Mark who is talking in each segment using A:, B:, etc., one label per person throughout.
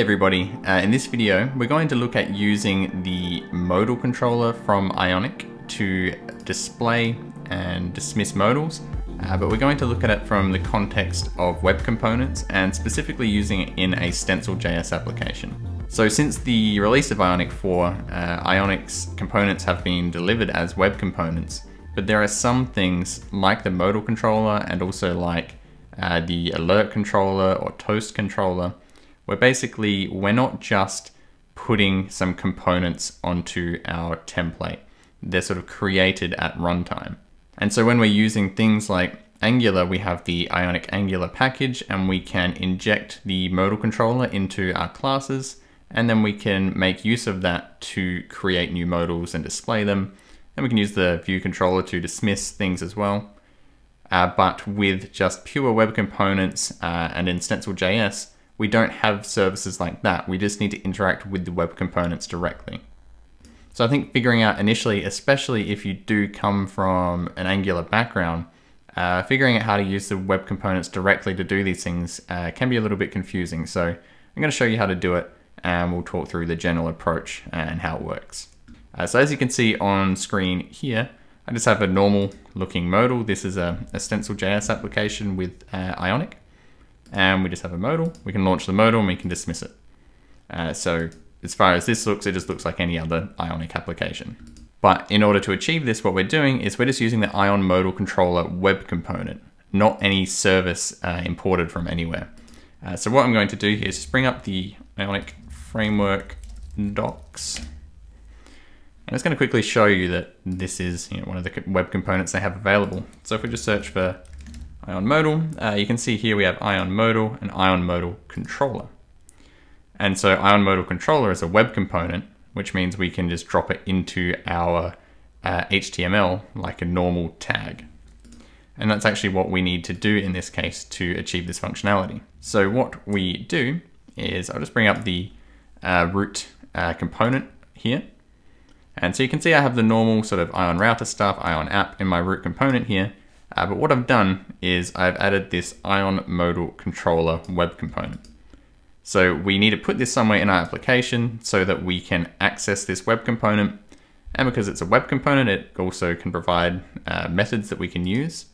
A: Everybody, uh, in this video we're going to look at using the modal controller from Ionic to display and dismiss modals, uh, but we're going to look at it from the context of web components and specifically using it in a Stencil.js application. So since the release of Ionic 4, uh, Ionic's components have been delivered as web components, but there are some things like the modal controller and also like uh, the alert controller or toast controller where basically we're not just putting some components onto our template. They're sort of created at runtime. And so when we're using things like Angular, we have the Ionic Angular package and we can inject the modal controller into our classes and then we can make use of that to create new modals and display them. And we can use the view controller to dismiss things as well. Uh, but with just pure web components uh, and in Stencil.js, we don't have services like that. We just need to interact with the web components directly. So I think figuring out initially, especially if you do come from an Angular background, uh, figuring out how to use the web components directly to do these things uh, can be a little bit confusing. So I'm going to show you how to do it and we'll talk through the general approach and how it works. Uh, so as you can see on screen here, I just have a normal looking modal. This is a, a Stencil.js application with uh, Ionic and we just have a modal. We can launch the modal and we can dismiss it. Uh, so as far as this looks, it just looks like any other Ionic application. But in order to achieve this, what we're doing is we're just using the Ion modal controller web component, not any service uh, imported from anywhere. Uh, so what I'm going to do here is just bring up the Ionic framework docs. I'm just going to quickly show you that this is you know, one of the web components they have available. So if we just search for Ion modal. Uh, you can see here we have Ion modal and Ion modal controller. And so Ion modal controller is a web component, which means we can just drop it into our uh, HTML like a normal tag. And that's actually what we need to do in this case to achieve this functionality. So what we do is I'll just bring up the uh, root uh, component here. And so you can see I have the normal sort of Ion router stuff, Ion app in my root component here. Uh, but what I've done is I've added this Ion modal controller web component. So we need to put this somewhere in our application so that we can access this web component. And because it's a web component, it also can provide uh, methods that we can use.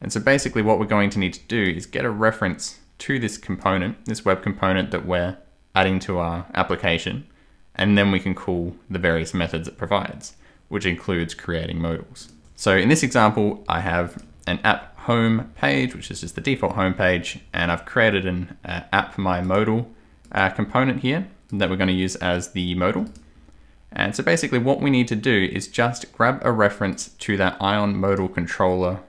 A: And so basically what we're going to need to do is get a reference to this component, this web component that we're adding to our application. And then we can call the various methods it provides, which includes creating modals. So in this example, I have an app home page, which is just the default home page, and I've created an uh, app my modal uh, component here that we're going to use as the modal. And so basically what we need to do is just grab a reference to that Ion modal controller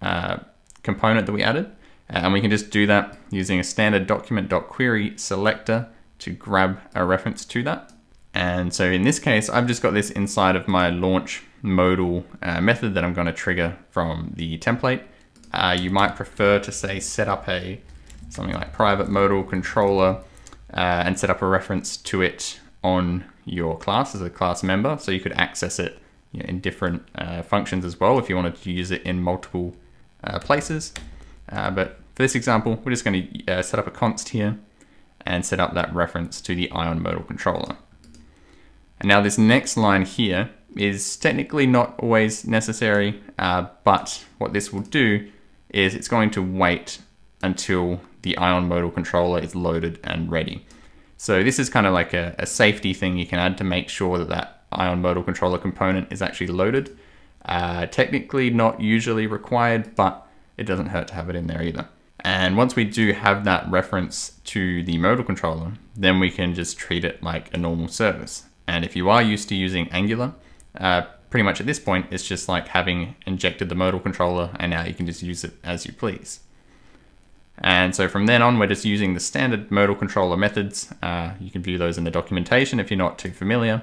A: uh, component that we added. And we can just do that using a standard document.query selector to grab a reference to that. And so in this case, I've just got this inside of my launch modal uh, method that I'm going to trigger from the template. Uh, you might prefer to say set up a something like private modal controller uh, and set up a reference to it on your class as a class member. So you could access it you know, in different uh, functions as well if you wanted to use it in multiple uh, places. Uh, but for this example, we're just going to set up a const here and set up that reference to the Ion modal controller. And now this next line here is technically not always necessary, uh, but what this will do is it's going to wait until the Ion modal controller is loaded and ready. So this is kind of like a, a safety thing you can add to make sure that that Ion modal controller component is actually loaded. Uh, technically not usually required, but it doesn't hurt to have it in there either. And once we do have that reference to the modal controller, then we can just treat it like a normal service. And if you are used to using Angular, uh, pretty much at this point, it's just like having injected the modal controller and now you can just use it as you please. And so from then on, we're just using the standard modal controller methods. Uh, you can view those in the documentation if you're not too familiar.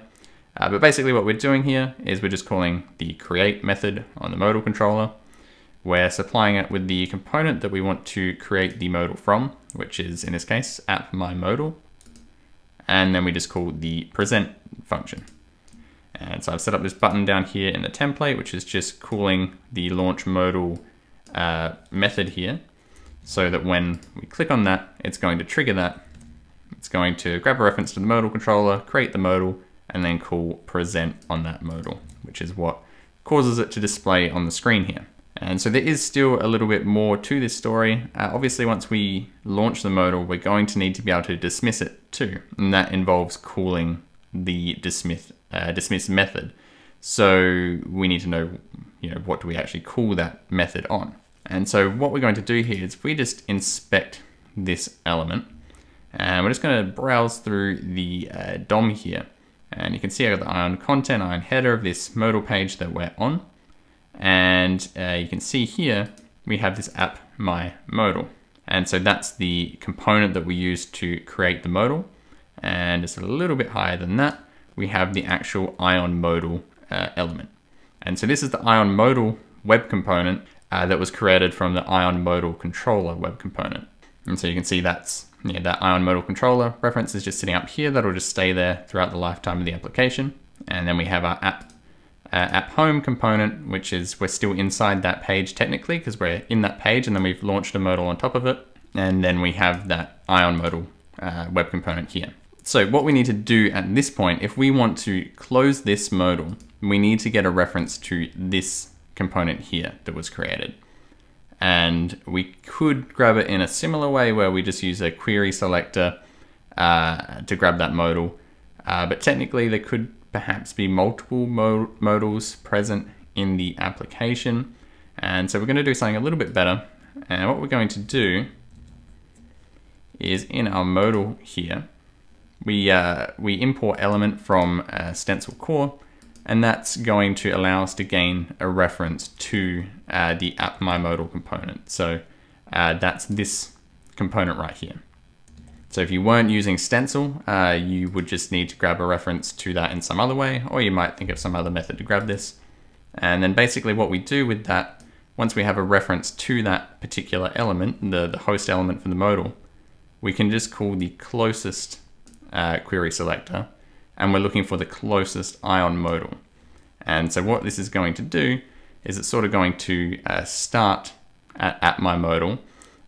A: Uh, but basically what we're doing here is we're just calling the create method on the modal controller. We're supplying it with the component that we want to create the modal from, which is in this case app my modal. And then we just call the present function. And so I've set up this button down here in the template, which is just calling the launch modal uh, method here, so that when we click on that, it's going to trigger that. it's going to grab a reference to the modal controller, create the modal, and then call present on that modal, which is what causes it to display on the screen here. And so there is still a little bit more to this story. Uh, obviously, once we launch the modal, we're going to need to be able to dismiss it too. And that involves calling the dismiss, uh, dismiss method. So we need to know, you know, what do we actually call that method on? And so what we're going to do here is we just inspect this element, and we're just going to browse through the uh, DOM here. And you can see I got the ion content, ion header of this modal page that we're on. And uh, you can see here, we have this app my modal. And so that's the component that we use to create the modal. And it's a little bit higher than that. We have the actual ion modal uh, element. And so this is the ion modal web component uh, that was created from the ion modal controller web component. And so you can see that's yeah, that ion modal controller reference is just sitting up here. That'll just stay there throughout the lifetime of the application. And then we have our app app home component, which is we're still inside that page technically because we're in that page and then we've launched a modal on top of it. And then we have that ion modal uh, web component here. So what we need to do at this point, if we want to close this modal, we need to get a reference to this component here that was created. And we could grab it in a similar way where we just use a query selector uh, to grab that modal. Uh, but technically there could perhaps be multiple mod modals present in the application. And so we're going to do something a little bit better. And what we're going to do is in our modal here, we, uh, we import element from uh, stencil core, and that's going to allow us to gain a reference to uh, the app my modal component. So uh, that's this component right here. So if you weren't using Stencil, uh, you would just need to grab a reference to that in some other way, or you might think of some other method to grab this. And then basically what we do with that, once we have a reference to that particular element, the, the host element for the modal, we can just call the closest uh, query selector, and we're looking for the closest ion modal. And so what this is going to do is it's sort of going to uh, start at, at my modal,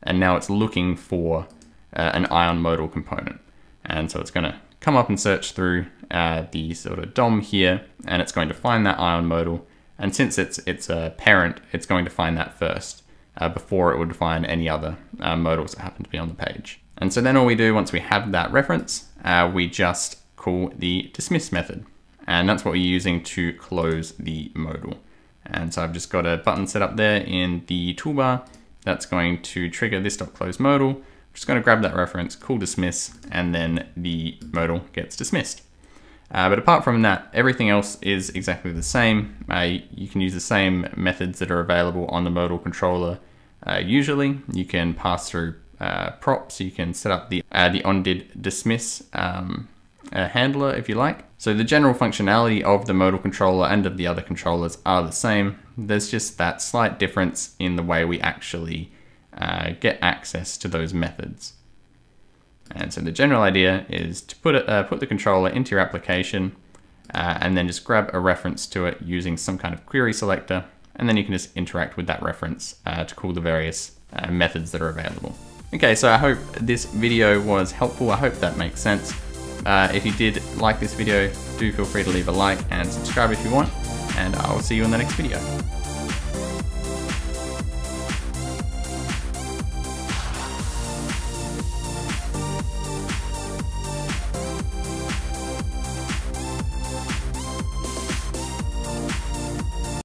A: and now it's looking for uh, an ion modal component. And so it's going to come up and search through uh, the sort of DOM here, and it's going to find that ion modal. And since it's, it's a parent, it's going to find that first uh, before it would find any other uh, modals that happen to be on the page. And so then all we do once we have that reference, uh, we just call the dismiss method. And that's what we're using to close the modal. And so I've just got a button set up there in the toolbar that's going to trigger this .close modal just going to grab that reference, call dismiss, and then the modal gets dismissed. Uh, but apart from that, everything else is exactly the same. Uh, you can use the same methods that are available on the modal controller. Uh, usually, you can pass through uh, props. You can set up the uh, the ondid dismiss um, uh, handler if you like. So the general functionality of the modal controller and of the other controllers are the same. There's just that slight difference in the way we actually uh, get access to those methods. And so the general idea is to put, uh, put the controller into your application uh, and then just grab a reference to it using some kind of query selector, and then you can just interact with that reference uh, to call the various uh, methods that are available. Okay, so I hope this video was helpful. I hope that makes sense. Uh, if you did like this video, do feel free to leave a like and subscribe if you want, and I will see you in the next video.